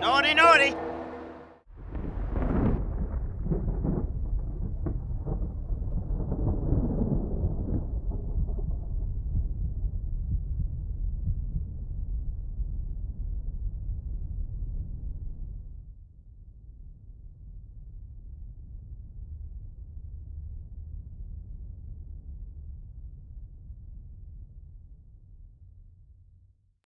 Naughty, naughty.